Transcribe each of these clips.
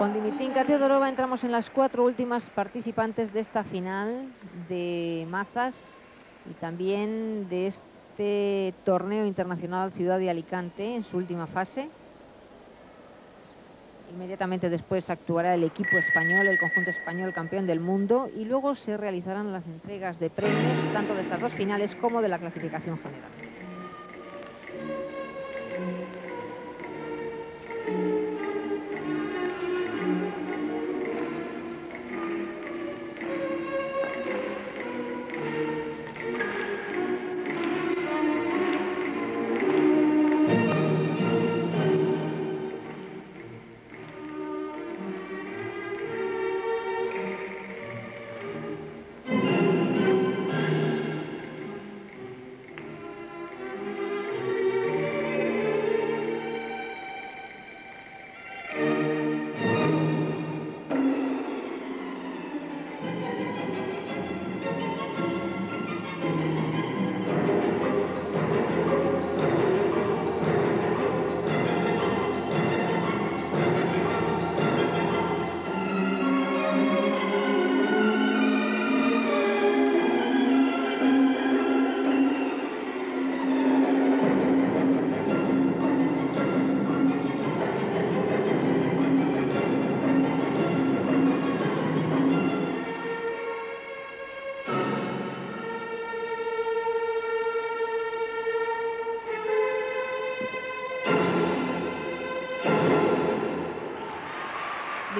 Con Dimitrinka Teodorova entramos en las cuatro últimas participantes de esta final de mazas y también de este torneo internacional Ciudad de Alicante en su última fase. Inmediatamente después actuará el equipo español, el conjunto español campeón del mundo y luego se realizarán las entregas de premios tanto de estas dos finales como de la clasificación general.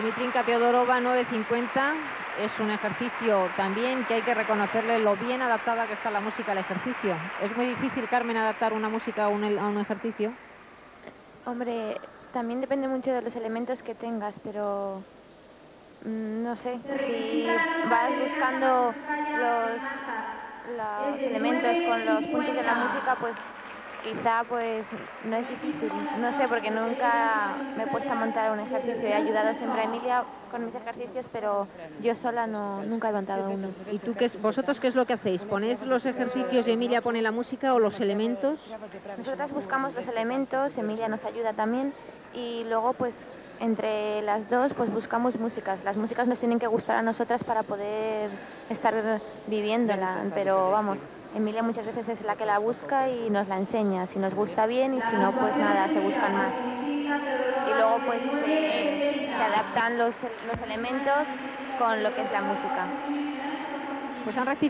Dimitrinka Teodorova 9.50 es un ejercicio también que hay que reconocerle lo bien adaptada que está la música al ejercicio. Es muy difícil, Carmen, adaptar una música a un, ejercicio. Hombre, también depende mucho de los elementos que tengas, pero mm, no sé, si vas buscando los elementos con los puntos de la música, pues quizá pues no es difícil, no sé, porque nunca me he puesto a montar un ejercicio. He ayudado siempre a Emilia con mis ejercicios, pero yo sola no, nunca he montado uno. ¿Y tú qué es, vosotros qué es lo que hacéis? ¿Ponéis los ejercicios y Emilia pone la música o los elementos? Nosotras buscamos los elementos, Emilia nos ayuda también y luego pues entre las dos pues buscamos músicas. Las músicas nos tienen que gustar a nosotras para poder estar viviéndola, pero vamos, Emilia muchas veces es la que la busca y nos la enseña, si nos gusta bien y si no, pues nada, se buscan más. Y luego pues se, adaptan los, los elementos con lo que es la música. Pues han rectificado.